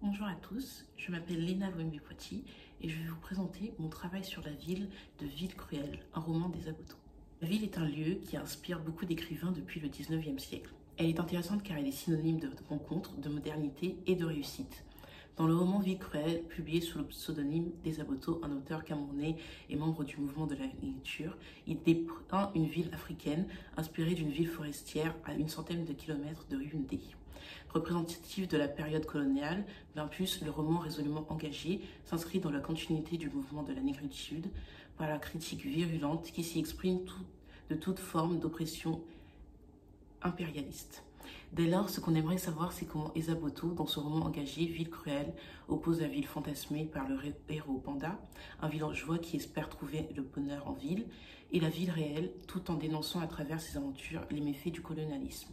Bonjour à tous, je m'appelle Léna Wembe-Poiti et je vais vous présenter mon travail sur la ville de Ville Cruelle, un roman des Abotos. La ville est un lieu qui inspire beaucoup d'écrivains depuis le 19e siècle. Elle est intéressante car elle est synonyme de rencontre, de modernité et de réussite. Dans le roman Vie cruelle, publié sous le pseudonyme des Aboto, un auteur camerounais et membre du mouvement de la lecture, il dépeint une ville africaine inspirée d'une ville forestière à une centaine de kilomètres de Yaoundé. Représentatif de la période coloniale, plus, le roman résolument engagé s'inscrit dans la continuité du mouvement de la négritude par la critique virulente qui s'y exprime de toute forme d'oppression impérialiste. Dès lors, ce qu'on aimerait savoir, c'est comment Esaboto, dans ce roman engagé, Ville cruelle, oppose la ville fantasmée par le héros Panda, un villageois qui espère trouver le bonheur en ville, et la ville réelle, tout en dénonçant à travers ses aventures les méfaits du colonialisme.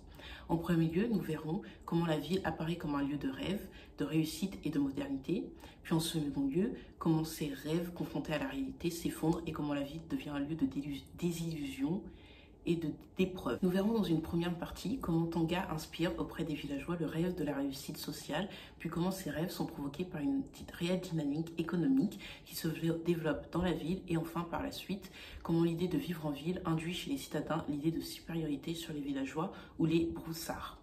En premier lieu, nous verrons comment la ville apparaît comme un lieu de rêve, de réussite et de modernité, puis en second lieu, comment ces rêves confrontés à la réalité s'effondrent et comment la ville devient un lieu de désillusion et d'épreuves. Nous verrons dans une première partie comment Tanga inspire auprès des villageois le rêve de la réussite sociale, puis comment ces rêves sont provoqués par une réelle dynamique économique qui se développe dans la ville, et enfin par la suite, comment l'idée de vivre en ville induit chez les citadins l'idée de supériorité sur les villageois ou les broussards.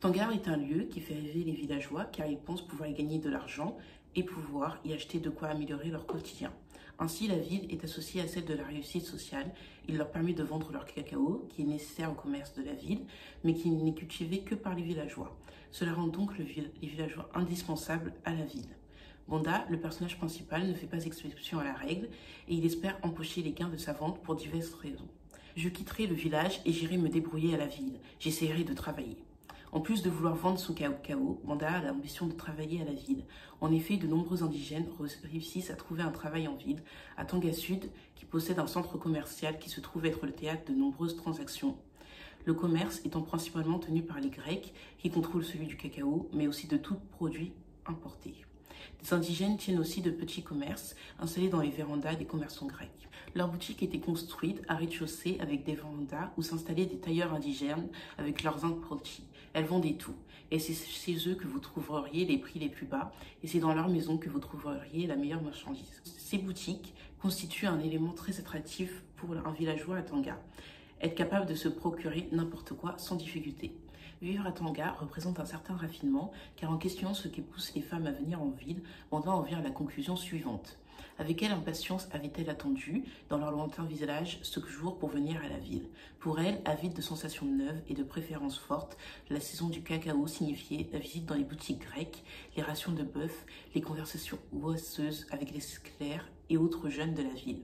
Tangar est un lieu qui fait rêver les villageois car ils pensent pouvoir y gagner de l'argent et pouvoir y acheter de quoi améliorer leur quotidien. Ainsi, la ville est associée à celle de la réussite sociale. Il leur permet de vendre leur cacao, qui est nécessaire au commerce de la ville, mais qui n'est cultivé que par les villageois. Cela rend donc les villageois indispensables à la ville. Banda, le personnage principal, ne fait pas exception à la règle et il espère empocher les gains de sa vente pour diverses raisons. Je quitterai le village et j'irai me débrouiller à la ville. J'essaierai de travailler. En plus de vouloir vendre son cacao, Banda a l'ambition de travailler à la ville. En effet, de nombreux indigènes réussissent à trouver un travail en ville, à Tanga Sud, qui possède un centre commercial qui se trouve être le théâtre de nombreuses transactions. Le commerce étant principalement tenu par les Grecs, qui contrôlent celui du cacao, mais aussi de tout produit importé. Des indigènes tiennent aussi de petits commerces installés dans les vérandas des commerçants grecs. Leur boutique était construite à rez-de-chaussée avec des vérandas où s'installaient des tailleurs indigènes avec leurs apprentis. Elles vendaient tout. Et c'est chez eux que vous trouveriez les prix les plus bas et c'est dans leur maison que vous trouveriez la meilleure marchandise. Ces boutiques constituent un élément très attractif pour un villageois à Tanga. Être capable de se procurer n'importe quoi sans difficulté. Vivre à Tanga représente un certain raffinement, car en questionnant ce qui pousse les femmes à venir en ville, on doit en venir à la conclusion suivante. Avec quelle impatience avait-elle attendu, dans leur lointain visage, ce jour pour venir à la ville Pour elle, avide de sensations neuves et de préférences fortes, la saison du cacao signifiait la visite dans les boutiques grecques, les rations de bœuf, les conversations oisseuses avec les clercs et autres jeunes de la ville.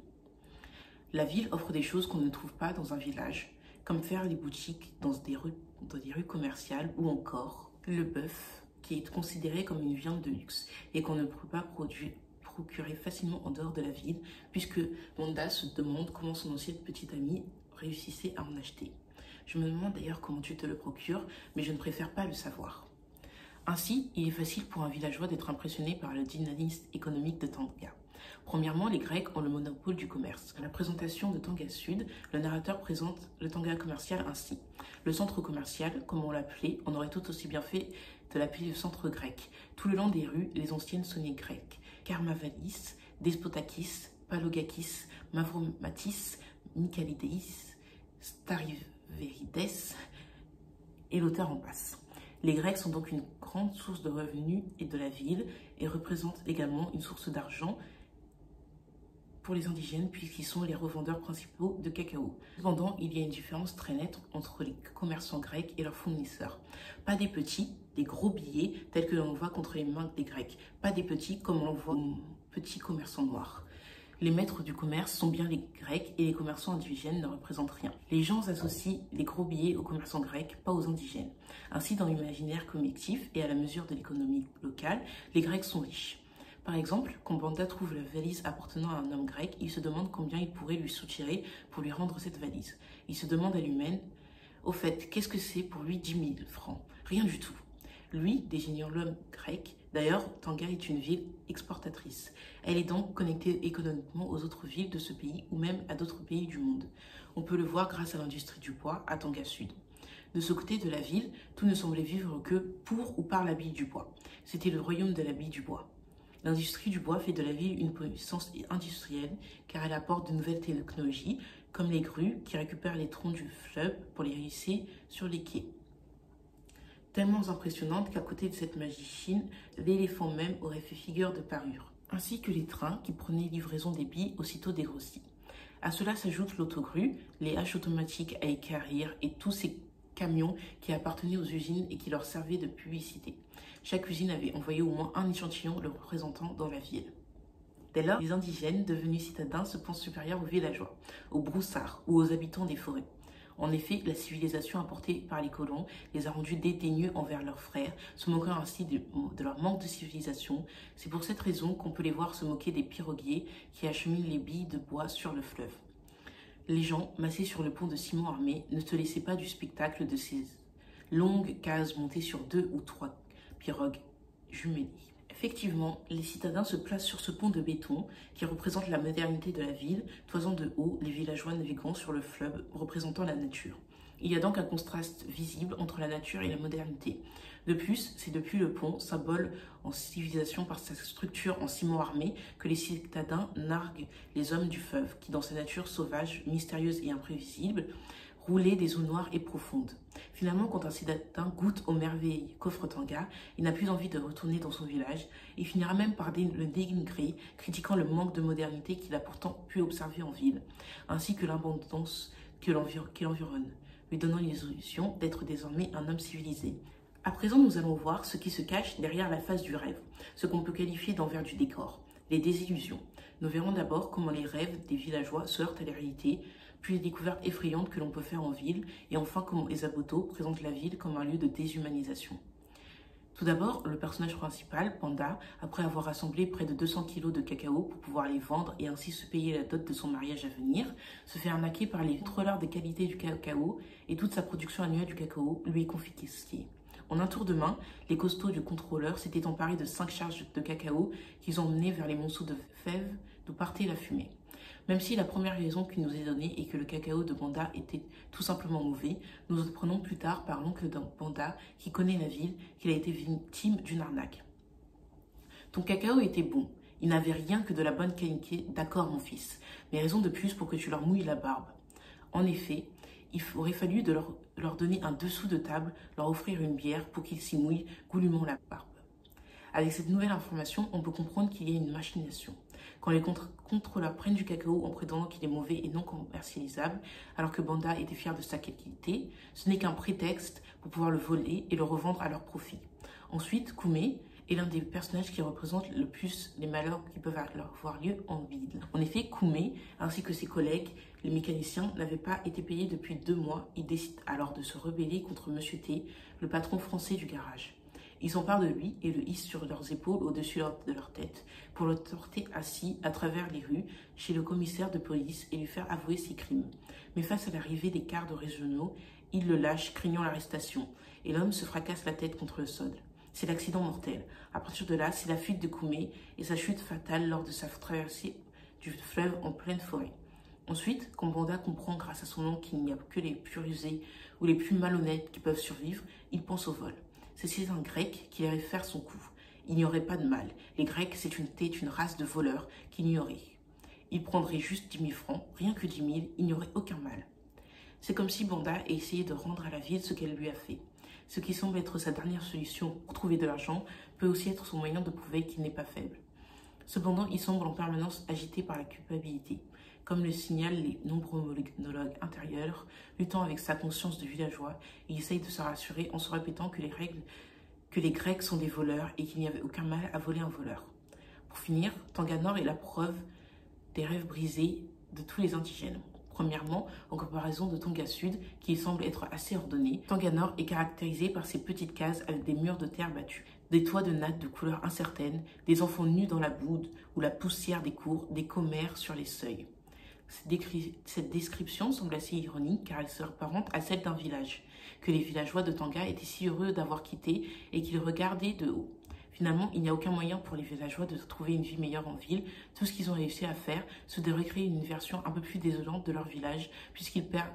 La ville offre des choses qu'on ne trouve pas dans un village, comme faire les boutiques dans des rues, dans des rues commerciales ou encore le bœuf qui est considéré comme une viande de luxe et qu'on ne peut pas produire, procurer facilement en dehors de la ville puisque Wanda se demande comment son ancienne petite amie réussissait à en acheter. Je me demande d'ailleurs comment tu te le procures, mais je ne préfère pas le savoir. Ainsi, il est facile pour un villageois d'être impressionné par le dynamisme économique de Tanga. Premièrement, les Grecs ont le monopole du commerce. À la présentation de Tanga Sud, le narrateur présente le Tanga commercial ainsi. Le centre commercial, comme on l'appelait, on aurait tout aussi bien fait de l'appeler le centre grec. Tout le long des rues, les anciennes sonnaient grecques. Karmavalis, Despotakis, Palogakis, Mavromatis, Michalideis, Stariverides, et l'auteur en passe. Les Grecs sont donc une grande source de revenus et de la ville et représentent également une source d'argent pour les indigènes puisqu'ils sont les revendeurs principaux de cacao. Cependant, il y a une différence très nette entre les commerçants grecs et leurs fournisseurs. Pas des petits, des gros billets tels que l'on voit contre les mains des Grecs. Pas des petits comme on voit aux petits commerçants noirs. Les maîtres du commerce sont bien les Grecs et les commerçants indigènes ne représentent rien. Les gens associent les gros billets aux commerçants grecs, pas aux indigènes. Ainsi, dans l'imaginaire collectif et à la mesure de l'économie locale, les Grecs sont riches. Par exemple, quand Banda trouve la valise appartenant à un homme grec, il se demande combien il pourrait lui soutirer pour lui rendre cette valise. Il se demande à lui-même, au fait, qu'est-ce que c'est pour lui 10 000 francs? Rien du tout. Lui, désignant l'homme grec, d'ailleurs, Tanga est une ville exportatrice. Elle est donc connectée économiquement aux autres villes de ce pays ou même à d'autres pays du monde. On peut le voir grâce à l'industrie du bois à Tanga Sud. De ce côté de la ville, tout ne semblait vivre que pour ou par la bille du bois. C'était le royaume de la bille du bois. L'industrie du bois fait de la ville une puissance industrielle car elle apporte de nouvelles technologies comme les grues qui récupèrent les troncs du fleuve pour les hisser sur les quais. Tellement impressionnante qu'à côté de cette machine, l'éléphant même aurait fait figure de parure, ainsi que les trains qui prenaient livraison des billes aussitôt dégrossis. À cela s'ajoute l'autogrue, les haches automatiques à équarrir et tous ces camions qui appartenaient aux usines et qui leur servaient de publicité. Chaque usine avait envoyé au moins un échantillon le représentant dans la ville. Dès lors, les indigènes, devenus citadins, se pensent supérieurs aux villageois, aux broussards ou aux habitants des forêts. En effet, la civilisation apportée par les colons les a rendus dédaigneux envers leurs frères, se moquant ainsi de, de leur manque de civilisation. C'est pour cette raison qu'on peut les voir se moquer des piroguiers qui acheminent les billes de bois sur le fleuve. Les gens, massés sur le pont de Simon Armé, ne se laissaient pas du spectacle de ces longues cases montées sur deux ou trois pirogues jumelées. Effectivement, les citadins se placent sur ce pont de béton qui représente la modernité de la ville, toisant de haut les villageois naviguant sur le fleuve représentant la nature. Il y a donc un contraste visible entre la nature et la modernité. De plus, c'est depuis le pont, symbole en civilisation par sa structure en ciment armé, que les citadins narguent les hommes du fleuve, qui dans sa nature sauvage, mystérieuse et imprévisible, rouler des eaux noires et profondes. Finalement, quand un citadin goûte aux merveilles qu'offre Tanga, il n'a plus envie de retourner dans son village et finira même par le dénigrer, critiquant le manque de modernité qu'il a pourtant pu observer en ville, ainsi que l'abondance qui l'environne, lui donnant l'illusion d'être désormais un homme civilisé. À présent, nous allons voir ce qui se cache derrière la face du rêve, ce qu'on peut qualifier d'envers du décor, les désillusions. Nous verrons d'abord comment les rêves des villageois se heurtent à la réalité, puis les découvertes effrayantes que l'on peut faire en ville, et enfin comment Esaboto présente la ville comme un lieu de déshumanisation. Tout d'abord, le personnage principal, Panda, après avoir rassemblé près de 200 kilos de cacao pour pouvoir les vendre et ainsi se payer la dot de son mariage à venir, se fait arnaquer par les contrôleurs des qualités du cacao et toute sa production annuelle du cacao lui est confisquée. En un tour de main, les costauds du contrôleur s'étaient emparés de cinq charges de cacao qu'ils ont menées vers les monceaux de fèves d'où partait la fumée. Même si la première raison qui nous est donnée est que le cacao de Banda était tout simplement mauvais, nous apprenons plus tard par l'oncle de Banda, qui connaît la ville, qu'il a été victime d'une arnaque. Ton cacao était bon. Il n'avait rien que de la bonne qualité, d'accord mon fils, mais raison de plus pour que tu leur mouilles la barbe. En effet, il aurait fallu leur, leur donner un dessous de table, leur offrir une bière pour qu'ils s'y mouillent goulûment la barbe. Avec cette nouvelle information, on peut comprendre qu'il y a une machination. Quand les contrôleurs prennent du cacao en prétendant qu'il est mauvais et non commercialisable, alors que Banda était fier de sa qualité, ce n'est qu'un prétexte pour pouvoir le voler et le revendre à leur profit. Ensuite, Koumé est l'un des personnages qui représente le plus les malheurs qui peuvent avoir lieu en ville. En effet, Koumé, ainsi que ses collègues, les mécaniciens, n'avaient pas été payés depuis deux mois. Ils décident alors de se rebeller contre Monsieur T, le patron français du garage. Ils s'emparent de lui et le hissent sur leurs épaules au-dessus de leur tête pour le porter assis à travers les rues chez le commissaire de police et lui faire avouer ses crimes. Mais face à l'arrivée des quarts régionaux, ils le lâchent, craignant l'arrestation, et l'homme se fracasse la tête contre le sol. C'est l'accident mortel. À partir de là, c'est la fuite de Koumé et sa chute fatale lors de sa traversée du fleuve en pleine forêt. Ensuite, quand Banda comprend grâce à son nom qu'il n'y a que les plus rusés ou les plus malhonnêtes qui peuvent survivre, il pense au vol. C'est un grec qui allait faire son coup. Il n'y aurait pas de mal. Les Grecs, c'est une, race de voleurs qui ignoraient. Il prendrait juste 10 000 francs, rien que 10 000, il n'y aurait aucun mal. C'est comme si Banda ait essayé de rendre à la ville ce qu'elle lui a fait. Ce qui semble être sa dernière solution pour trouver de l'argent peut aussi être son moyen de prouver qu'il n'est pas faible. Cependant, il semble en permanence agité par la culpabilité. Comme le signalent les nombreux monologues intérieurs, luttant avec sa conscience de villageois, il essaye de se rassurer en se répétant que les règles que les Grecs sont des voleurs et qu'il n'y avait aucun mal à voler un voleur. Pour finir, Tanganor est la preuve des rêves brisés de tous les indigènes. Premièrement, en comparaison de Tonga Sud, qui semble être assez ordonné, Tanganor est caractérisé par ses petites cases avec des murs de terre battus, des toits de nattes de couleur incertaine, des enfants nus dans la boue ou la poussière des cours, des commères sur les seuils. Cette description semble assez ironique car elle se apparente à celle d'un village, que les villageois de Tanga étaient si heureux d'avoir quitté et qu'ils regardaient de haut. Finalement, il n'y a aucun moyen pour les villageois de trouver une vie meilleure en ville. Tout ce qu'ils ont réussi à faire, c'est de recréer une version un peu plus désolante de leur village, puisqu'ils perdent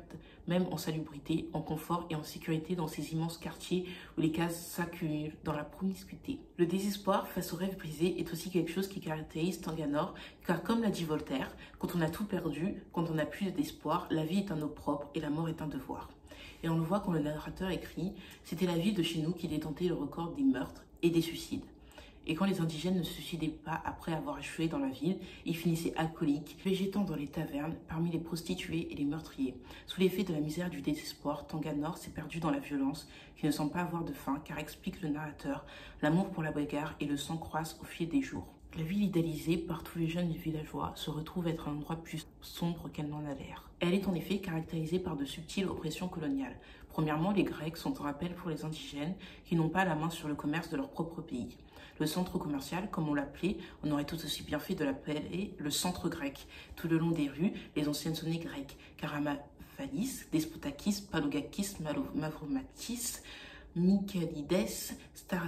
même en salubrité, en confort et en sécurité dans ces immenses quartiers où les cases s'accumulent dans la promiscuité. Le désespoir face aux rêves brisés est aussi quelque chose qui caractérise Tanganor, car comme l'a dit Voltaire, quand on a tout perdu, quand on n'a plus d'espoir, la vie est un opprobre et la mort est un devoir. Et on le voit quand le narrateur écrit C'était la ville de chez nous qui détentait le record des meurtres et des suicides. Et quand les indigènes ne se suicidaient pas après avoir échoué dans la ville, ils finissaient alcooliques, végétant dans les tavernes, parmi les prostituées et les meurtriers. Sous l'effet de la misère du désespoir, Tanganor s'est perdu dans la violence, qui ne semble pas avoir de fin, car explique le narrateur, l'amour pour la bagarre et le sang croissent au fil des jours. La ville idéalisée par tous les jeunes villageois se retrouve être un endroit plus sombre qu'elle n'en a l'air. Elle est en effet caractérisée par de subtiles oppressions coloniales. Premièrement, les Grecs sont un rappel pour les indigènes qui n'ont pas la main sur le commerce de leur propre pays. Le centre commercial, comme on l'appelait, on aurait tout aussi bien fait de l'appeler le centre grec. Tout le long des rues, les anciennes sonnées grecques, Karamavalis, Despotakis, Palogakis, Mavromatis, Michaelides, Star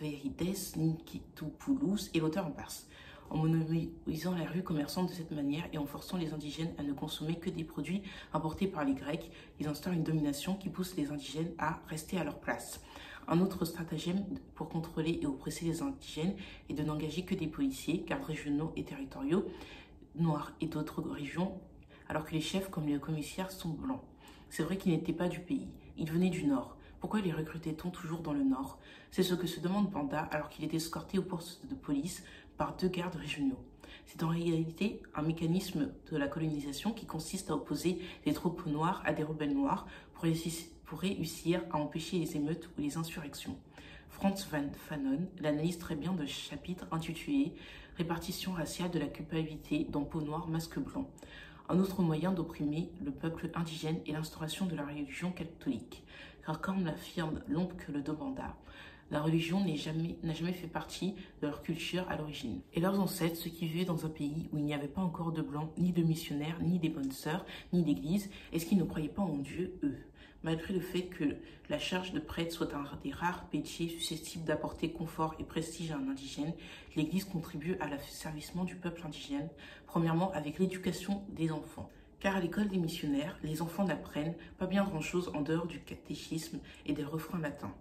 Verides, Nikitoupoulos et l'auteur en passe. En monopolisant la rue commerçante de cette manière et en forçant les indigènes à ne consommer que des produits importés par les Grecs, ils instaurent une domination qui pousse les indigènes à rester à leur place. Un autre stratagème pour contrôler et oppresser les indigènes est de n'engager que des policiers, gardes régionaux et territoriaux, noirs et d'autres régions, alors que les chefs comme les commissaires sont blancs. C'est vrai qu'ils n'étaient pas du pays, ils venaient du nord. Pourquoi les recrutait-on toujours dans le nord? C'est ce que se demande Panda alors qu'il est escorté au poste de police par deux gardes régionaux. C'est en réalité un mécanisme de la colonisation qui consiste à opposer des troupes noires à des rebelles noirs pour, réussir à empêcher les émeutes ou les insurrections. Franz van Fanon l'analyse très bien de chapitre intitulé Répartition raciale de la culpabilité dans peau noire, masque blanc. Un autre moyen d'opprimer le peuple indigène est l'instauration de la religion catholique car comme l'affirme l'oncle le Dobanda, la religion n'a jamais, fait partie de leur culture à l'origine. Et leurs ancêtres, ceux qui vivaient dans un pays où il n'y avait pas encore de blancs, ni de missionnaires, ni des bonnes sœurs, ni d'église, est-ce qu'ils ne croyaient pas en Dieu, eux? Malgré le fait que la charge de prêtre soit un des rares métiers susceptibles d'apporter confort et prestige à un indigène, l'Église contribue à l'asservissement du peuple indigène, premièrement avec l'éducation des enfants car à l'école des missionnaires, les enfants n'apprennent pas bien grand-chose en dehors du catéchisme et des refrains latins.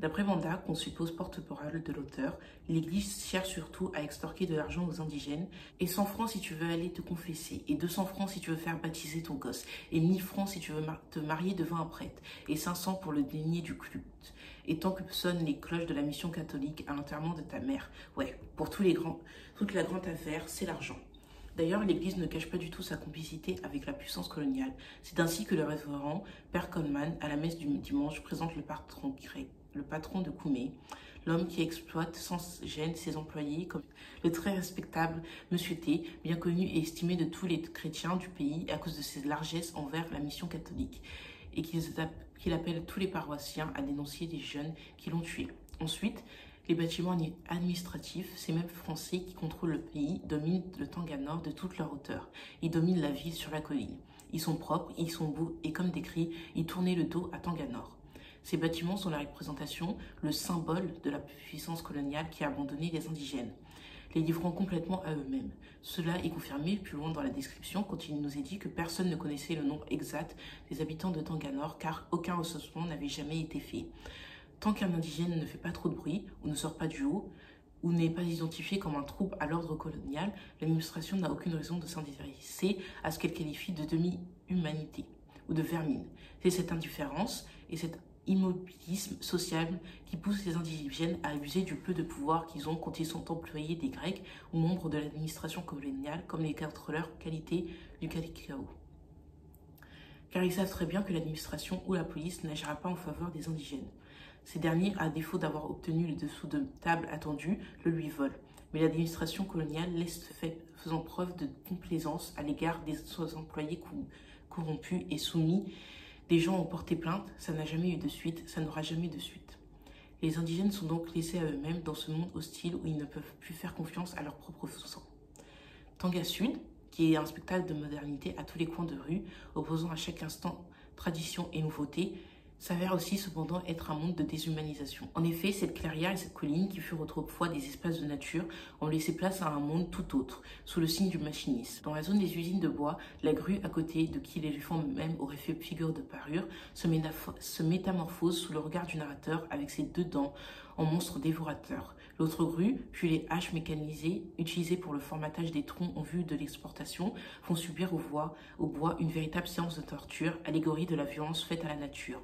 D'après Vanda, qu'on suppose porte-parole de l'auteur, l'Église cherche surtout à extorquer de l'argent aux indigènes, et 100 francs si tu veux aller te confesser, et 200 francs si tu veux faire baptiser ton gosse, et 1000 francs si tu veux te marier devant un prêtre, et 500 pour le dénier du culte. Et tant que sonnent les cloches de la mission catholique à l'enterrement de ta mère, ouais, pour toute la grande affaire, c'est l'argent. D'ailleurs, l'Église ne cache pas du tout sa complicité avec la puissance coloniale. C'est ainsi que le révérend Père Coleman, à la messe du dimanche, présente le patron grec, le patron de Koumé, l'homme qui exploite sans gêne ses employés, comme le très respectable Monsieur T, bien connu et estimé de tous les chrétiens du pays à cause de ses largesses envers la mission catholique, et qu'il appelle tous les paroissiens à dénoncer des jeunes qui l'ont tué. Ensuite, les bâtiments administratifs, ces mêmes Français qui contrôlent le pays, dominent le Tanganor de toute leur hauteur. Ils dominent la ville sur la colline. Ils sont propres, ils sont beaux et comme décrit, ils tournaient le dos à Tanganor. Ces bâtiments sont la représentation, le symbole de la puissance coloniale qui a abandonné les indigènes, les livrant complètement à eux-mêmes. Cela est confirmé plus loin dans la description quand il nous est dit que personne ne connaissait le nombre exact des habitants de Tanganor car aucun recensement n'avait jamais été fait. Tant qu'un indigène ne fait pas trop de bruit ou ne sort pas du haut, ou n'est pas identifié comme un trouble à l'ordre colonial, l'administration n'a aucune raison de s'intéresser à ce qu'elle qualifie de demi-humanité ou de vermine. C'est cette indifférence et cet immobilisme social qui pousse les indigènes à abuser du peu de pouvoir qu'ils ont quand ils sont employés des Grecs ou membres de l'administration coloniale comme les contrôleurs qualité du cacao. Car ils savent très bien que l'administration ou la police n'agira pas en faveur des indigènes. Ces derniers, à défaut d'avoir obtenu le dessous de table attendu, le lui volent. Mais l'administration coloniale laisse fait, faisant preuve de complaisance à l'égard des employés corrompus et soumis. Des gens ont porté plainte, ça n'a jamais eu de suite, ça n'aura jamais de suite. Les indigènes sont donc laissés à eux-mêmes dans ce monde hostile où ils ne peuvent plus faire confiance à leur propre sang. Tanga Sud, qui est un spectacle de modernité à tous les coins de rue, opposant à chaque instant tradition et nouveauté, s'avère aussi cependant être un monde de déshumanisation. En effet, cette clairière et cette colline qui furent autrefois des espaces de nature ont laissé place à un monde tout autre, sous le signe du machinisme. Dans la zone des usines de bois, la grue à côté de qui l'éléphant même aurait fait figure de parure se, se métamorphose sous le regard du narrateur avec ses deux dents en monstre dévorateur. L'autre grue, puis les haches mécanisées utilisées pour le formatage des troncs en vue de l'exportation, font subir au bois, au bois une véritable séance de torture, allégorie de la violence faite à la nature.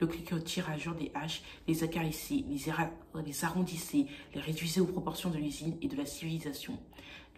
Le cliquetis tirageur des haches les acarissait, les, arrondissait, les réduisait aux proportions de l'usine et de la civilisation.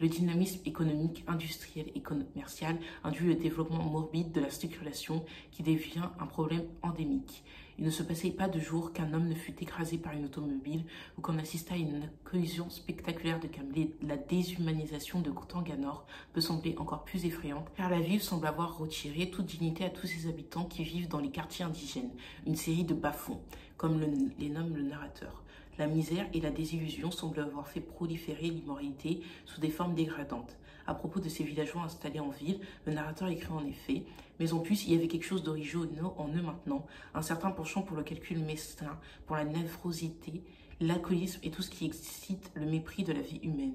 Le dynamisme économique, industriel et commercial induit le développement morbide de la spéculation qui devient un problème endémique. Il ne se passait pas de jour qu'un homme ne fût écrasé par une automobile ou qu'on assistât à une collision spectaculaire de Camelot. La déshumanisation de Tanganor peut sembler encore plus effrayante car la ville semble avoir retiré toute dignité à tous ses habitants qui vivent dans les quartiers indigènes, une série de bas-fonds, comme le, les nomme le narrateur. La misère et la désillusion semblent avoir fait proliférer l'immoralité sous des formes dégradantes. À propos de ces villageois installés en ville, le narrateur écrit en effet Mais en plus, il y avait quelque chose d'original en eux maintenant, un certain penchant pour le calcul mesquin, pour la névrosité, l'alcoolisme et tout ce qui excite le mépris de la vie humaine.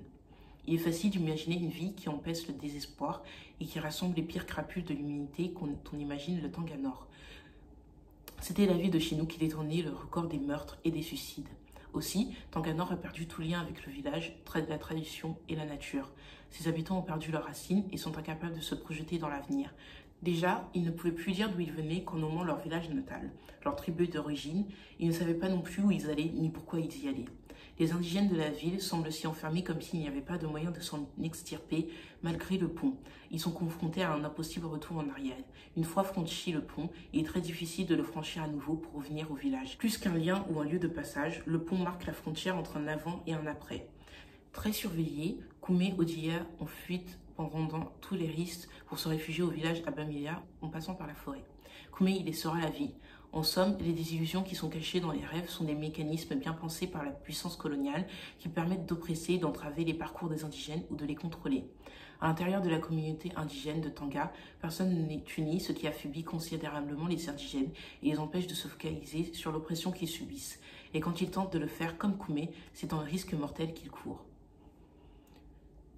Il est facile d'imaginer une vie qui empêche le désespoir et qui rassemble les pires crapules de l'humanité qu'on imagine le Tanganor. C'était la vie de chez nous qui détournait le record des meurtres et des suicides. Aussi, Tanganor a perdu tout lien avec le village, la tradition et la nature. Ses habitants ont perdu leurs racines et sont incapables de se projeter dans l'avenir. Déjà, ils ne pouvaient plus dire d'où ils venaient qu'en nommant leur village natal, leur tribu d'origine. Ils ne savaient pas non plus où ils allaient ni pourquoi ils y allaient. Les indigènes de la ville semblent s'y enfermer comme s'il n'y avait pas de moyen de s'en extirper malgré le pont. Ils sont confrontés à un impossible retour en arrière. Une fois franchi le pont, il est très difficile de le franchir à nouveau pour revenir au village. Plus qu'un lien ou un lieu de passage, le pont marque la frontière entre un avant et un après. Très surveillés, Koumé Odia ont fuite en rendant tous les risques pour se réfugier au village Abamilia en passant par la forêt. Koumé y laissera la vie. En somme, les désillusions qui sont cachées dans les rêves sont des mécanismes bien pensés par la puissance coloniale qui permettent d'oppresser, d'entraver les parcours des indigènes ou de les contrôler. À l'intérieur de la communauté indigène de Tanga, personne n'est uni, ce qui affaiblit considérablement les indigènes et les empêche de se focaliser sur l'oppression qu'ils subissent. Et quand ils tentent de le faire comme Koumé, c'est le risque mortel qu'ils courent.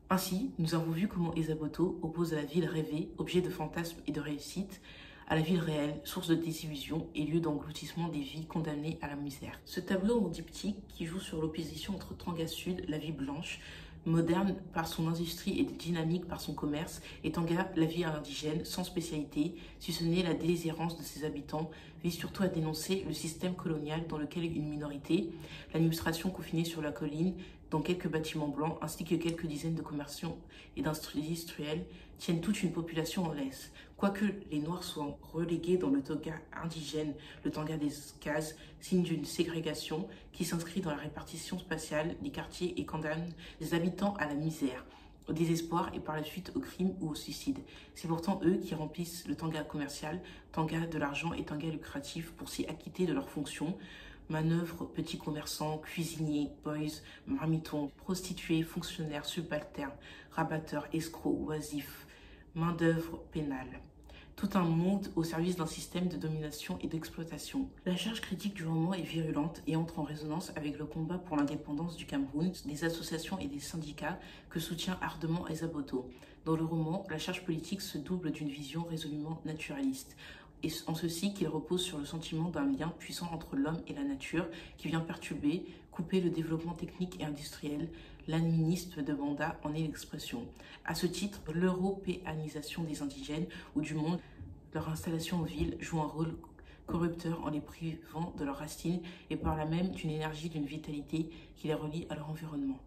Ainsi, nous avons vu comment Esaboto oppose la ville rêvée, objet de fantasmes et de réussite, à la ville réelle, source de désillusion et lieu d'engloutissement des vies condamnées à la misère. Ce tableau en diptyque qui joue sur l'opposition entre Tanga Sud, la vie blanche, moderne par son industrie et dynamique par son commerce, et Tanga, la vie indigène, sans spécialité, si ce n'est la désirance de ses habitants, vise surtout à dénoncer le système colonial dans lequel une minorité, l'administration confinée sur la colline, dans quelques bâtiments blancs, ainsi que quelques dizaines de commerçants et d'industriels, tiennent toute une population en laisse. Quoique les Noirs soient relégués dans le Tonga indigène, le Tonga des Kaz, signe d'une ségrégation qui s'inscrit dans la répartition spatiale des quartiers et condamne les habitants à la misère, au désespoir et par la suite au crime ou au suicide. C'est pourtant eux qui remplissent le Tanga commercial, Tanga de l'argent et Tanga lucratif pour s'y acquitter de leurs fonctions, manœuvres, petits commerçants, cuisiniers, boys, marmitons, prostituées, fonctionnaires, subalternes, rabatteurs, escrocs, oisifs, main-d'œuvre pénale. Tout un monde au service d'un système de domination et d'exploitation. La charge critique du roman est virulente et entre en résonance avec le combat pour l'indépendance du Cameroun, des associations et des syndicats que soutient ardemment Esaboto. Dans le roman, la charge politique se double d'une vision résolument naturaliste et en ceci qu'il repose sur le sentiment d'un lien puissant entre l'homme et la nature qui vient perturber, couper le développement technique et industriel. L'administre de Banda en est l'expression. À ce titre, l'européanisation des indigènes ou du monde, leur installation en ville joue un rôle corrupteur en les privant de leurs racines et par là même d'une énergie, d'une vitalité qui les relie à leur environnement.